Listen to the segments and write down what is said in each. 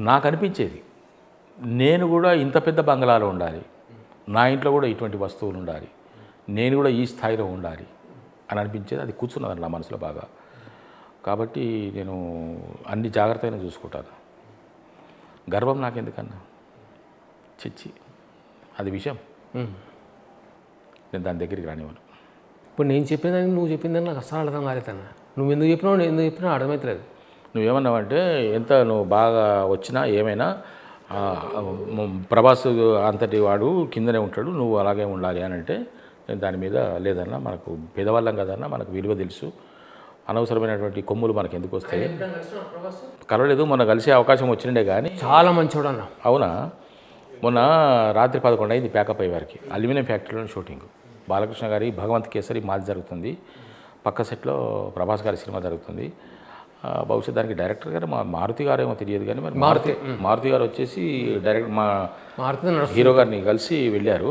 నాకు అనిపించేది నేను కూడా ఇంత పెద్ద బంగళాలో ఉండాలి. నా ఇంట్లో కూడా ఇటువంటి వస్తువులు ఉండాలి. నేను కూడా ఈ స్థాయిలో ఉండాలి అని అనిపించేది. అది కూర్చున్నది నా మనసులో బాగా. కాబట్టి నేను అన్ని జాగ్రత్తగానే చూసుకుంటాను. గర్వం నాకెందుకన్నా? చిచ్చి. అది విషయం. నేను దాని దగ్గరికి రానివ్వను. ఇప్పుడు నేను చెప్పినదాన్ని నువ్వు చెప్పిందని నాకు అసలు అర్థం కాలేదన్న. నువ్వు ఎందుకు చెప్పినావు నేను ఎందుకు చెప్పినా అర్థమవుతలేదు నువ్వేమన్నావంటే ఎంత నువ్వు బాగా వచ్చినా ఏమైనా ప్రభాస్ అంతటి వాడు కిందనే ఉంటాడు నువ్వు అలాగే ఉండాలి అని అంటే నేను దాని మీద లేదన్నా మనకు పేదవాళ్ళం కదన్నా మనకు విలువ తెలుసు. అనవసరమైనటువంటి కొమ్ములు మనకు ఎందుకు వస్తాయి? కలవలేదు మొన్న కలిసే అవకాశం వచ్చిండే కానీ చాలా మంచోడు అన్న అవునా? మొన్న రాత్రి పదకొండు అయింది ప్యాకప్ అయ్యే వారికి అల్యూమినియం ఫ్యాక్టరీలో షూటింగ్. బాలకృష్ణ గారి భగవంత్ కేసరి మాది జరుగుతుంది. పక్క సెట్లో ప్రభాస్ గారి సినిమా జరుగుతుంది. బహుశా దానికి డైరెక్టర్ గారు మా మారుతి గారేమో తెలియదు కానీ మరి మారుతి మారుతి గారు వచ్చేసి డైరెక్ట్ మా నడుస్తుంది. హీరో గారిని కలిసి వెళ్ళారు.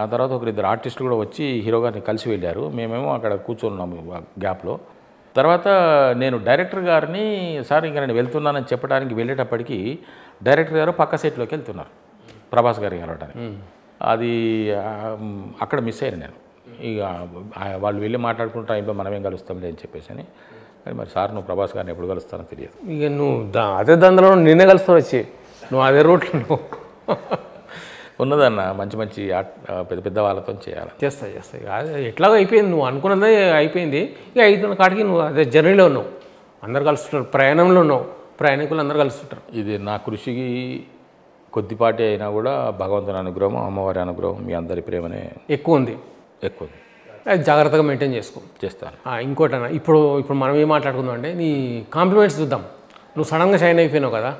ఆ తర్వాత ఒకరిద్దరు ఆర్టిస్టులు కూడా వచ్చి హీరో గారిని కలిసి వెళ్ళారు. మేమేమో అక్కడ కూర్చున్నాము గ్యాప్లో. తర్వాత నేను డైరెక్టర్ గారిని సార్ ఇంకా నేను వెళ్తున్నానని చెప్పడానికి వెళ్ళేటప్పటికి డైరెక్టర్ గారు పక్క సెట్లోకి వెళ్తున్నారు. ప్రభాస్ గారిని కలవడానికి అది అక్కడ మిస్ అయ్యాను నేను. ఇక వాళ్ళు వెళ్ళి మాట్లాడుకుంటా టైంలో మనమేం కలుస్తాంలే అని చెప్పేసి అని కానీ మరి సార్ నువ్వు ప్రభాస్ గారిని ఎప్పుడు కలుస్తానో తెలియదు. ఇక నువ్వు దా అదే దందలో నిన్నే కలుస్తావు వచ్చి. నువ్వు అదే నువ్వు. ఉన్నదన్న మంచి మంచి పెద్ద పెద్ద వాళ్ళతో చేయాలి. చేస్తా చేస్తా. అదే ఎట్లాగో అయిపోయింది నువ్వు అనుకున్నదే అయిపోయింది. ఇక అయితున్న కాడికి నువ్వు అదే జర్నీలో ఉన్నావు. అందరు కలుస్తుంటారు ప్రయాణంలో ఉన్నావు. ప్రయాణికులు అందరు కలుస్తుంటారు. ఇది నా కృషికి కొద్దిపాటి అయినా కూడా భగవంతుని అనుగ్రహం అమ్మవారి అనుగ్రహం మీ అందరి ప్రేమనే ఎక్కువ ఉంది. ఎక్కువ ఉంది. జాగ్రత్తగా మెయింటైన్ చేసుకో. చేస్తాను. ఇంకోటన్నా ఇప్పుడు ఇప్పుడు మనం ఏం మాట్లాడుకుందాం అంటే నీ కాంప్లిమెంట్స్ చూద్దాం. నువ్వు సడన్గా షైన్ అయిపోయినావు కదా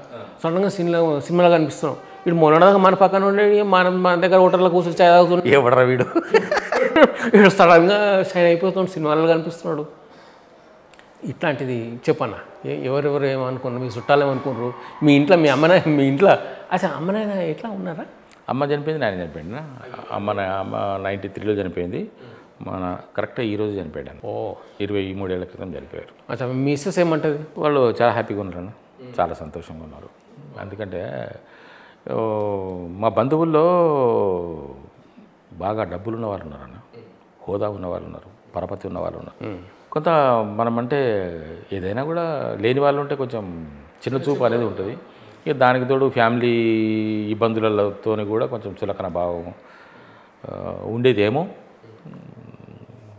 సడన్గా సినిమా సినిమాలో కనిపిస్తున్నావు. ఇప్పుడు మొన్నదాకా మన పక్కన ఉండే మన మన దగ్గర హోటల్లో కూర్చొని చాయ్ తాగుతున్నాడు. ఎవడరా వీడు? ఇప్పుడు సడన్గా షైన్ అయిపోతున్నాడు సినిమాలలో కనిపిస్తున్నాడు. ఇట్లాంటిది చెప్పన్నా ఎవరెవరు ఏమనుకున్నారు మీ చుట్టాలు ఏమనుకున్నారు మీ ఇంట్లో మీ అమ్మన మీ ఇంట్లో అసలు అమ్మనైనా ఎట్లా ఉన్నారా? అమ్మ చనిపోయింది నాయన చనిపోయింది. అమ్మ నా- అమ్మ నైంటీ త్రీలో చనిపోయింది. మన కరెక్ట్గా ఈరోజు చనిపోయాడు ఓ. ఇరవై మూడేళ్ళ క్రితం చనిపోయారు. అచ్చా మిస్సెస్ ఏమంటుంది? వాళ్ళు చాలా హ్యాపీగా ఉన్నారు చాలా సంతోషంగా ఉన్నారు. ఎందుకంటే మా బంధువుల్లో బాగా డబ్బులు ఉన్న వాళ్ళు ఉన్నారన్న. హోదా ఉన్న వాళ్ళు ఉన్నారు. పరపతి ఉన్న వాళ్ళు ఉన్నారు కొంత మనం అంటే ఏదైనా కూడా లేని వాళ్ళు ఉంటే కొంచెం చిన్న చూపు అనేది ఉంటుంది. ఇక దానికి తోడు ఫ్యామిలీ ఇబ్బందులతో కూడా కొంచెం చులకన భావం ఉండేదేమో.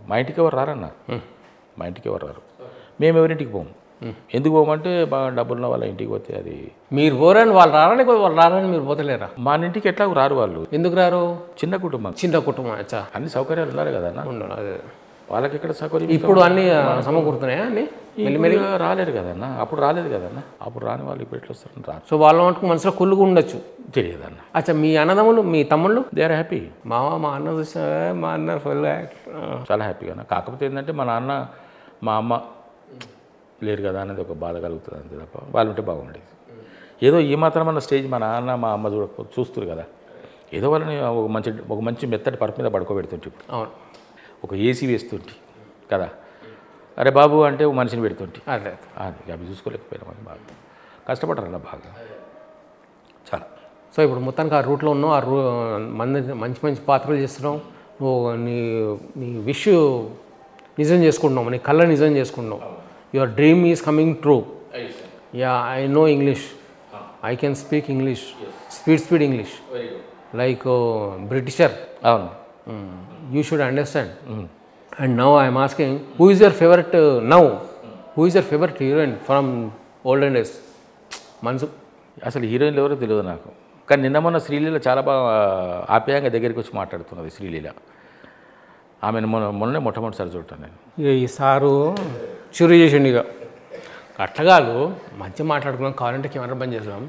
మా ఇంటికి ఎవరు రారన్న? మా ఇంటికి ఎవరు రారు? మేము ఎవరింటికి పోము? ఎందుకు పోమంటే బాగా డబ్బులున్న వాళ్ళ ఇంటికి పోతే అది మీరు పోరని వాళ్ళు రారని వాళ్ళు రారని మీరు పోతలేరా? మా ఇంటికి ఎట్లా రారు వాళ్ళు? ఎందుకు రారు? చిన్న కుటుంబం. చిన్న కుటుంబం అన్ని సౌకర్యాలు ఉన్నారు అదే. వాళ్ళకి ఎక్కడ సౌకర్యం? ఇప్పుడు అన్ని సమకూరుతున్నాయా అన్ని? రాలేరు కదన్న. అప్పుడు రాలేదు కదన్న. అప్పుడు రాని వాళ్ళు ఇప్పుడు ఎట్లా వస్తారని రారు. సో వాళ్ళ మటుకు మనసులో కుళ్ళుగా ఉండొచ్చు. తెలియదన్న. అచ్చా మీ అన్నదమ్ములు మీ తమ్ముళ్ళు? దే ఆర్ హ్యాపీ మామ మా అన్న చూసా మా అన్న ఫుల్ చాలా హ్యాపీగా కాకపోతే ఏంటంటే మా నాన్న మా అమ్మ లేరు కదా అనేది ఒక బాధ కలుగుతుంది అంతే తప్ప వాళ్ళు ఉంటే బాగుండేది. ఏదో ఈ మాత్రం అన్న స్టేజ్ మా నాన్న మా అమ్మ చూడకపో చూస్తారు కదా. ఏదో వాళ్ళని ఒక మంచి ఒక మంచి మెత్తటి పరుపు మీద పడుకోబెడుతుంటే ఇప్పుడు. అవును. ఒక ఏసీ వేస్తుంటే కదా. అరే బాబు అంటే ఒక మనిషిని పెడుతుంటే. అదే. అది అవి చూసుకోలేకపోయినామని బాగా. కష్టపడ్డారన్న బాగా. చాలా. సో ఇప్పుడు మొత్తానికి ఆ రూట్లో ఉన్నావు ఆ రూ మంది మంచి మంచి పాత్రలు చేస్తున్నావు. నువ్వు నీ నీ విష్ నిజం చేసుకుంటున్నావు నీ కళ్ళ నిజం చేసుకుంటున్నావు. Your dream is coming true ya I know English I can speak English speed speed English like Britisher అవును. You should understand and now I'm asking who is your favourite now who is your favourite heroine from olden days మనసు అసలు హీరోయిన్లు ఎవరో తెలియదు నాకు. కానీ నిన్న మొన్న శ్రీలీల చాలా బాగా ఆప్యాయంగా దగ్గరికి వచ్చి మాట్లాడుతున్నది శ్రీలీల. ఆమెను మొన్న మొన్నే మొట్టమొదటిసారి చూడటం నేను. ఇక ఈ సారు చురు చేసిండు ఇక అట్టగాలు మంచిగా మాట్లాడుకున్నాం కావాలంటే కెమెరా బంద్ చేసాం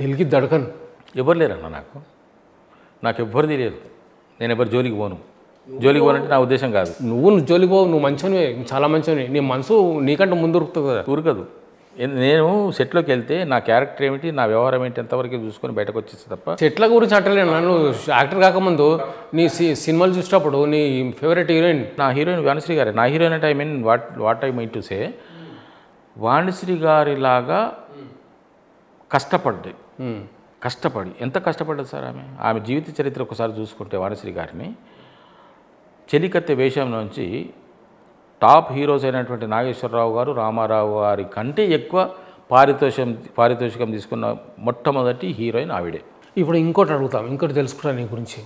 దిల్కి దడకను ఎవరు లేరన్న నాకు? నాకు ఎవ్వరు తెలియదు. నేను ఎవరు జోలికి పోను. జోలికి పోనంటే నా ఉద్దేశం కాదు. నువ్వు నువ్వు జోలికి పోవు నువ్వు మంచివనివే చాలా మంచివని నీ మనసు నీకంటే ముందు దొరుకుతుంది కదా. ఊరకదు ఎన్- నేను సెట్లోకి వెళ్తే నా క్యారెక్టర్ ఏమిటి నా వ్యవహారం ఏంటి ఎంతవరకు చూసుకొని బయటకు వచ్చేస్తే తప్ప చెట్ల గురించి అంటలేను నన్ను యాక్టర్ కాకముందు నీ సి సినిమాలు చూసేటప్పుడు నీ ఫేవరెట్ హీరోయిన్. నా హీరోయిన్ వాణిశ్రీ గారే. నా హీరోయిన్ అంటే I mean what what I mean to say Vanisri గారిలాగా కష్టపడ్డి కష్టపడి ఎంత కష్టపడ్డది సార్ ఆమె? ఆమె జీవిత చరిత్ర ఒకసారి చూసుకుంటే వాణిశ్రీ గారిని చెలికత్తె వేషం నుంచి టాప్ హీరోస్ అయినటువంటి నాగేశ్వరరావు గారు రామారావు గారి కంటే ఎక్కువ పారితోషం పారితోషికం తీసుకున్న మొట్టమొదటి హీరోయిన్ ఆవిడే. ఇప్పుడు ఇంకోటి అడుగుతాం ఇంకోటి తెలుసుకుంటాను నీ గురించి.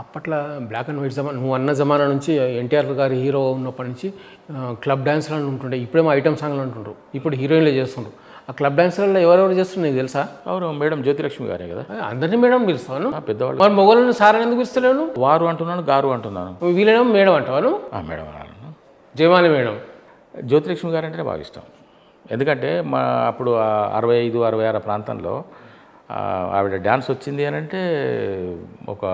అప్పట్లో బ్లాక్ అండ్ వైట్ జమానా నువ్వు అన్న జమానా నుంచి ఎన్టీఆర్ గారి హీరో ఉన్నప్పటి నుంచి క్లబ్ డ్యాన్స్లు అని ఉంటుండే ఇప్పుడేమో ఐటమ్ సాంగ్లు అంటుండ్రు ఇప్పుడు హీరోయిన్లే చేస్తుండ్రు. ఆ క్లబ్ డాన్స్లలో ఎవరెవరు చేస్తున్నారు నీకు తెలుసా? అవును మేడం జ్యోతిలక్ష్మి గారే కదా. అందరినీ మేడం పిలుస్తాను పెద్దవాళ్ళు. మరి మొగలను సార్ ఎందుకు పిలుస్తలేను వారు అంటున్నాను గారు అంటున్నాను. వీళ్ళేమో మేడం అంటావాను? ఆ మేడం అన్నాను. జయమాని మేడం. జ్యోతిలక్ష్మి గారు అంటేనే బాగా ఇష్టం. ఎందుకంటే మా అప్పుడు ఆ అరవై ఐదు అరవై ఆరు ప్రాంతంలో ఆవిడ డ్యాన్స్ వచ్చింది అని అంటే ఒక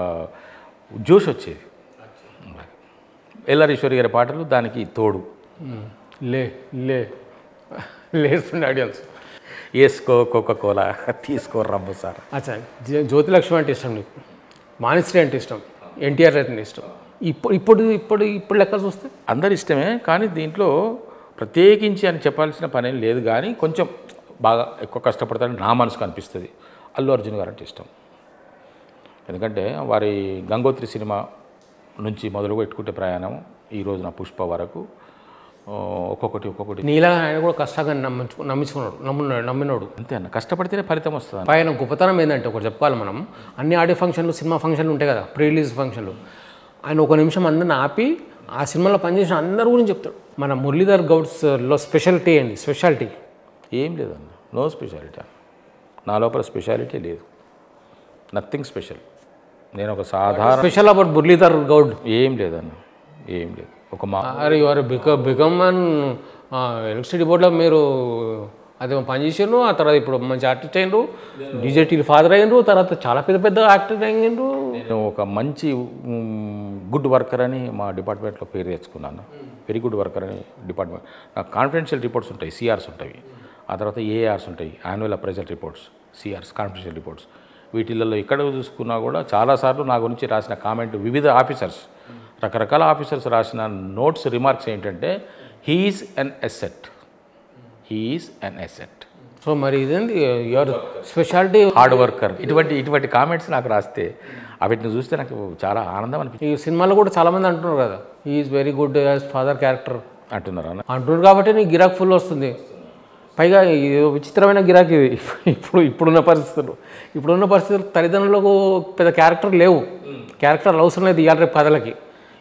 జోష్ వచ్చేది. ఎల్లారీశ్వరి గారి పాటలు దానికి తోడు. లే లే. లేస్తుండే ఆడియన్స్ వేసుకో కోక కోలా తీసుకో రమ్ము సార్. అచ్చా జ్యో- జ్యోతిలక్ష్మి అంటే ఇష్టం నీకు? మానిశ్రీ అంటే ఇష్టం? ఎన్టీఆర్ అంటే ఇష్టం? ఇప్పుడు ఇప్పుడు ఇప్పుడు ఇప్పుడు లెక్క చూస్తే? అందరి ఇష్టమే కానీ దీంట్లో ప్రత్యేకించి అని చెప్పాల్సిన పని లేదు కానీ కొంచెం బాగా ఎక్కువ కష్టపడతాడని నా మనసుకు అనిపిస్తుంది. అల్లు అర్జున్ గారు అంటే ఇష్టం. ఎందుకంటే వారి గంగోత్రి సినిమా నుంచి మొదలు పెట్టుకుంటే ప్రయాణం ఈ రోజున పుష్ప వరకు. ఒక్కొక్కటి ఒక్కొక్కటి. నీలా ఆయన కూడా కష్టంగా నమ్మించు నమ్మించుకున్నాడు నమ్మున్నాడు నమ్మినోడు. అంతే అన్న. కష్టపడితేనే ఫలితం వస్తుంది పైన గొప్పతనం ఏంటంటే ఒకటి చెప్పాలి మనం. అన్ని ఆడియో ఫంక్షన్లు సినిమా ఫంక్షన్లు ఉంటాయి కదా ప్రీ రిలీజ్ ఫంక్షన్లు. ఆయన ఒక నిమిషం అందరిని ఆపి ఆ సినిమాలో పనిచేసిన అందరి గురించి చెప్తాడు. మన మురళీధర్ గౌడ్స్లో స్పెషాలిటీ ఏంటి స్పెషాలిటీ. ఏం లేదన్న. No speciality. నా లోపల స్పెషాలిటీ లేదు. Nothing special. నేను ఒక సాధారణ స్పెషల్ అబౌట్ మురళీధర్ గౌడ్. ఏం లేదన్న. ఏం లేదు. ఒక మా అరే యువర్ బిక బికమ్ అన్ ఎలక్ట్రిసిటీ బోర్డులో మీరు అదేమో పనిచేసారు ఆ తర్వాత ఇప్పుడు మంచి ఆర్టిస్ట్ అయినరు డీజేటీలు ఫాదర్ అయినరు తర్వాత చాలా పెద్ద పెద్ద యాక్టర్ అయినరు. నేను ఒక మంచి గుడ్ వర్కర్ అని మా డిపార్ట్మెంట్లో పేరు తెచ్చుకున్నాను. వెరీ గుడ్ వర్కర్ అని డిపార్ట్మెంట్ నాకు కాన్ఫిడెన్షియల్ రిపోర్ట్స్ ఉంటాయి సిఆర్స్ ఉంటాయి. ఆ తర్వాత ఏఆర్స్ ఉంటాయి annual appraisal reports CRs confidential reports వీటిలలో ఎక్కడ చూసుకున్నా కూడా చాలాసార్లు నా గురించి రాసిన కామెంట్ వివిధ ఆఫీసర్స్ రకరకాల ఆఫీసర్స్ రాసిన నోట్స్ రిమార్క్స్ ఏంటంటే he's an asset he's an asset so మరి ఇదేంటి? Your speciality? హార్డ్ వర్కర్ ఇటువంటి ఇటువంటి కామెంట్స్ నాకు రాస్తే వీటిని చూస్తే నాకు చాలా ఆనందం అనిపించింది ఈ సినిమాలో కూడా చాలా మంది అంటున్నారు కదా is very good as father character అంటున్నారు అన్న. అంటున్నారు కాబట్టి నీకు గిరాక్ ఫుల్ వస్తుంది. పైగా విచిత్రమైన గిరాకీ ఇది. ఇప్పుడు ఇప్పుడున్న పరిస్థితులు. ఇప్పుడున్న పరిస్థితులు తల్లిదండ్రులకు పెద్ద క్యారెక్టర్ లేవు. క్యారెక్టర్ అవసరం లేదు ఇవాళ రేపు కథలకి.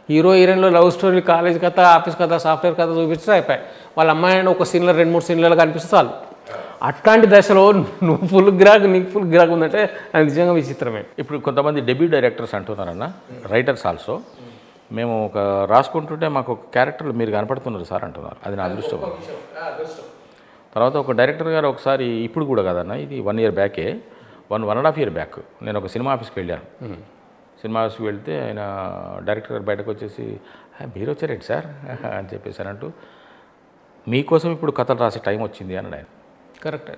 హీరో హీరోయిన్లో లవ్ స్టోరీ కాలేజ్ కథ ఆఫీస్ కథ సాఫ్ట్వేర్ కథ చూపిస్తే అయిపోయాయి. వాళ్ళ అమ్మాయిని ఒక సీన్లో రెండు మూడు సీన్లలో కనిపిస్తే చాలు. అట్లాంటి దశలో నువ్వు ఫుల్ గ్రాక్ నీకు ఫుల్ గ్రాక్ ఉందంటే అది నిజంగా విచిత్రమే. ఇప్పుడు కొంతమంది డెబ్యూ డైరెక్టర్స్ అంటున్నారన్న రైటర్స్ ఆల్సో. మేము ఒక రాసుకుంటుంటే మాకు ఒక క్యారెక్టర్లు మీరు కనపడుతున్నారు సార్ అంటున్నారు. అది నా అదృష్టం. తర్వాత ఒక డైరెక్టర్ గారు ఒకసారి ఇప్పుడు కూడా కదన్న ఇది one year బ్యాకే one one and half year back నేను ఒక సినిమా ఆఫీస్కి వెళ్ళాను. సినిమా ఆఫీస్కి వెళ్తే ఆయన డైరెక్టర్ గారు బయటకు వచ్చేసి "ఆ, మీరు వచ్చారేంటి సార్? అని చెప్పేసారంటూ మీకోసం ఇప్పుడు కథలు రాసే టైం వచ్చింది అన్నాడు ఆయన. కరెక్ట్.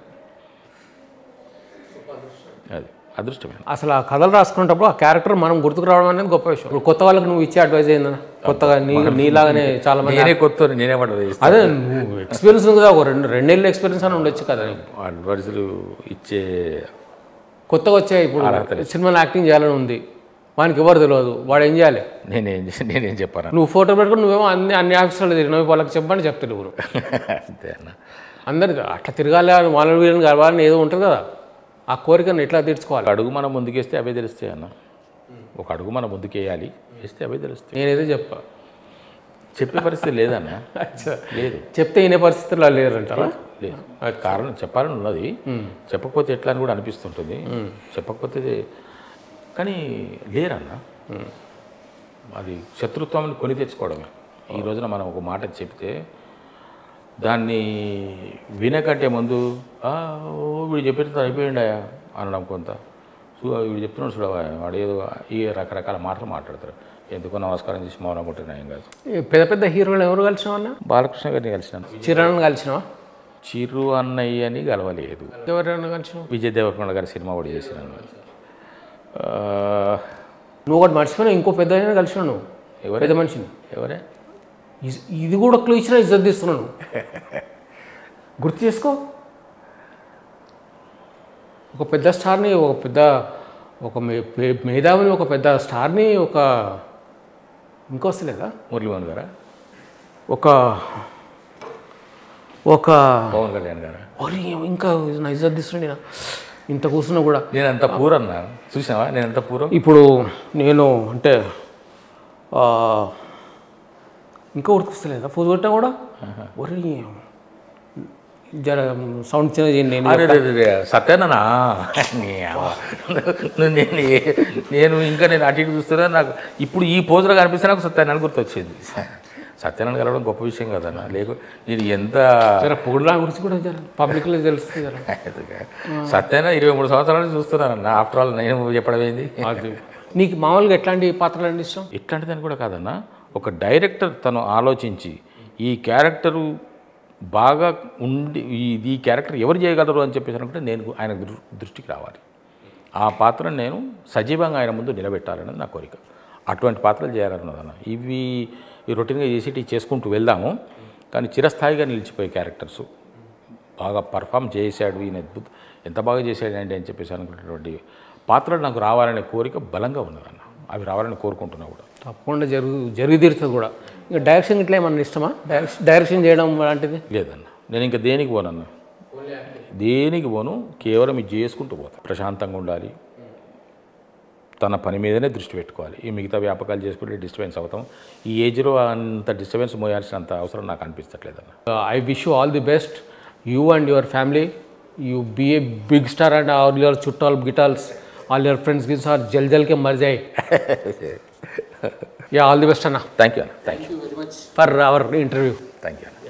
అది అదృష్టమే అసలు ఆ కథలు రాసుకునేటప్పుడు ఆ క్యారెక్టర్ మనం గుర్తుకు రావడం అనేది గొప్ప విషయం. ఇప్పుడు కొత్త వాళ్ళకి నువ్వు ఇచ్చే అడ్వైజ్ ఏందన్నా కొత్తగా నీ నీలాగానే చాలా మంది నేనే కొత్త నేనే అదే నువ్వు ఎక్స్పీరియన్స్ ఉంది కదా ఒక రెండు రెండేళ్ళ ఎక్స్పీరియన్స్ అని ఉండొచ్చు కదా. అడ్వైజులు ఇచ్చే కొత్తగా వచ్చే ఇప్పుడు సినిమాలో యాక్టింగ్ చేయాలని ఉంది. వానికి ఎవరు తెలియదు వాడు ఏం చేయాలి? నేనేం నేనేం చెప్పాను? నువ్వు ఫోటో పెట్టుకుని నువ్వేమో అన్ని అన్ని ఆఫీసులు తిరిగినావు. వాళ్ళకి చెప్పని చెప్తారు ఊరు అంతే అన్న అందరు అట్లా తిరగాలి వాళ్ళ వీళ్ళని కలవాలని ఏదో ఉంటుంది కదా. ఆ కోరికను ఎట్లా తీర్చుకోవాలి? అడుగు మనం ముందుకేస్తే అవే తెలుస్తాయి అన్న. ఒక అడుగు మనం ముందుకేయాలి. వేస్తే అవే తెలుస్తాయి. నేనేదో చెప్పా. చెప్పే పరిస్థితి లేదన్న. లేదు. చెప్తే ఈయన పరిస్థితుల్లో లేరంటారా లేదు కారణం చెప్పాలని ఉన్నది. చెప్పకపోతే ఎట్లా అని కూడా అనిపిస్తుంటుంది. చెప్పకపోతే కానీ లేరన్న. అది శత్రుత్వాన్ని కొని తెచ్చుకోవడమే. ఈ రోజున మనం ఒక మాట చెప్తే దాన్ని వినకంటే ముందు "ఆ, ఓ వీడు చెప్పిన అయిపోయిండాయా అనడం కొంత వీడు చెప్తున్నాడు చూడవా వాడు ఏదో ఈ రకరకాల మాటలు మాట్లాడతారు ఎందుకో నమస్కారం చేసి మౌనం ఉంటున్నా ఏం కాదు పెద్ద పెద్ద హీరోలు ఎవరు కలిసినావు అన్న బాలకృష్ణ గారిని కలిసినాను. చిరణ్ కలిసినావా? చిరు అన్నయ్యని కలవలేదు. ఎవరైనా కలిసినావు? విజయ్ దేవరకొండ గారి సినిమా కూడా చేసినాను నువ్వు ఒకటి మర్చిపోయినా ఇంకో పెద్ద ఆయన కలిసినావు నువ్వు. ఎవరే? పెద్ద మనిషిని. ఎవరే? ఇది కూడా క్లూ ఇచ్చినా ఇజ్జత్ తీస్తున్నాను గుర్తు చేసుకో. ఒక పెద్ద స్టార్ని ఒక పెద్ద ఒక మేధావిని ఒక పెద్ద స్టార్ని ఒక ఇంకొస్తలేదా మురళీమోహన్ గారా? ఒక ఒక పవన్ కళ్యాణ్ గారా? ఇంకా నా ఇజ్జత్ తీస్తుండే నేను ఇంత కూర్చున్నా కూడా. నేను అంత పూర్ అన్నా. చూసావా నేను ఎంత పూరం? ఇప్పుడు నేను అంటే ఇంకా ఉడికిస్తలేదా ఫోన్ కొట్టా కూడా? ఒరి జర సౌండ్ చేయండి నేను అరే రే రే రే, సత్యాననా నీ అవ్వ. నువ్వు నేను నేను ఇంకా నేను అటు ఇటు చూస్తున్నా నాకు ఇప్పుడు ఈ పోజులో కనిపిస్తే నాకు సత్యానారాయణ గుర్తొచ్చింది. సత్యనారాయణ కలవడం గొప్ప విషయం కదన్నా. లేకు నేను ఎంత జర పొగుడు గురించి కూడా పబ్లిక్లో తెలుస్తుంది సత్యనారాయణ ఇరవై మూడు సంవత్సరాల చూస్తున్నానన్న ఆఫ్టర్ ఆల్ నేను చెప్పడం ఏంది? నీకు మామూలుగా ఎట్లాంటి పాత్రలు అంటే ఇష్టం? ఇట్లాంటిదని కూడా కాదన్నా. ఒక డైరెక్టర్ తను ఆలోచించి ఈ క్యారెక్టరు బాగా ఉండి ఈ క్యారెక్టర్ ఎవరు చేయగలరు అని చెప్పేసి అనుకుంటే నేను ఆయన దృష్టికి రావాలి. ఆ పాత్రను నేను సజీవంగా ఆయన ముందు నిలబెట్టాలన్నది నా కోరిక. అటువంటి పాత్రలు చేయాలన్నదన్న. ఇవి ఈ రొటీన్గా చేసేటి చేసుకుంటూ వెళ్దాము. కానీ చిరస్థాయిగా నిలిచిపోయే క్యారెక్టర్స్. బాగా పర్ఫామ్ చేశాడు ఈయన అద్భుత ఎంత బాగా చేశాడు అండి అని చెప్పేసి అనుకున్నటువంటి పాత్రలు నాకు రావాలనే కోరిక బలంగా ఉన్నదన్న. అవి రావాలని కోరుకుంటున్నా కూడా. తప్పకుండా జరుగు జరిగి తీరుతుంది కూడా. ఇంకా డైరెక్షన్ ఇట్లా ఏమన్నా ఇష్టమా? డైరెక్షన్ డైరెక్షన్ చేయడం లాంటిది? లేదన్న. నేను ఇంకా దేనికి పోనన్న? దేనికి పోను? కేవలం ఇది చేసుకుంటూ పోతా. ప్రశాంతంగా ఉండాలి. తన పని మీదనే దృష్టి పెట్టుకోవాలి. ఈ మిగతా వ్యాపకాలు చేసుకుంటే డిస్టర్బెన్స్ అవుతాం. ఈ ఏజ్లో అంత డిస్టర్బెన్స్ మోయాల్సినంత అవసరం నాకు అనిపించట్లేదన్న I wish you all the best you and your family you be a big star and all your చుట్టాల్ గిటాల్స్ ఆల్ యువర్ ఫ్రెండ్స్ గిట్స్ ఆర్ జల్ జల్కే మర్ జాయ్ యా ఆల్ ది బెస్ట్ అన్న థ్యాంక్ యూ అన్న thank you for our interview thank you అన్న